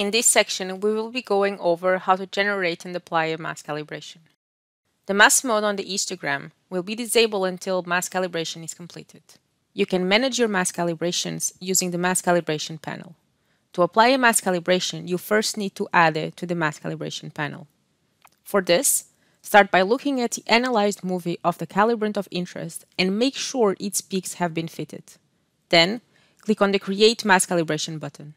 In this section, we will be going over how to generate and apply a mass calibration. The mass mode on the histogram will be disabled until mass calibration is completed. You can manage your mass calibrations using the mass calibration panel. To apply a mass calibration, you first need to add it to the mass calibration panel. For this, start by looking at the analyzed movie of the calibrant of interest and make sure its peaks have been fitted. Then, click on the Create Mass Calibration button.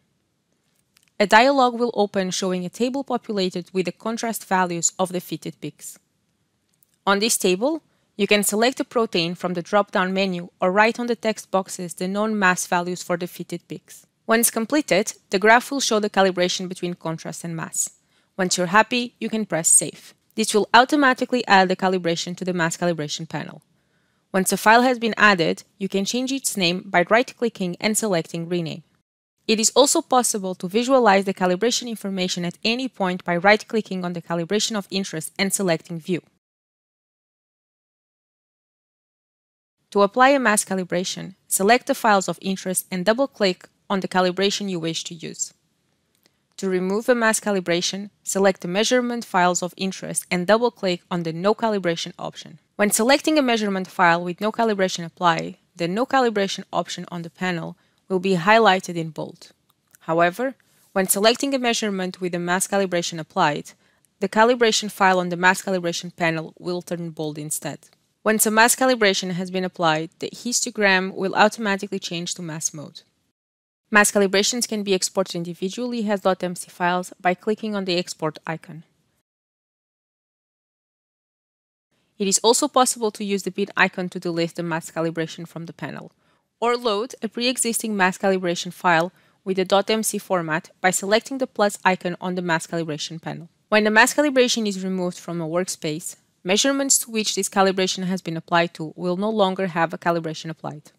A dialog will open showing a table populated with the contrast values of the fitted peaks. On this table, you can select a protein from the drop-down menu or write on the text boxes the known mass values for the fitted peaks. Once completed, the graph will show the calibration between contrast and mass. Once you're happy, you can press Save. This will automatically add the calibration to the mass calibration panel. Once a file has been added, you can change its name by right-clicking and selecting Rename. It is also possible to visualize the calibration information at any point by right-clicking on the calibration of interest and selecting View. To apply a mass calibration, select the files of interest and double-click on the calibration you wish to use. To remove a mass calibration, select the measurement files of interest and double-click on the No Calibration option. When selecting a measurement file with no calibration applied, the No Calibration option on the panel will be highlighted in bold. However, when selecting a measurement with a mass calibration applied, the calibration file on the mass calibration panel will turn bold instead. Once a mass calibration has been applied, the histogram will automatically change to mass mode. Mass calibrations can be exported individually as .mc files by clicking on the export icon. It is also possible to use the bin icon to delete the mass calibration from the panel, or load a pre-existing mass calibration file with the .mc format by selecting the plus icon on the mass calibration panel. When the mass calibration is removed from a workspace, Measurements to which this calibration has been applied to will no longer have a calibration applied.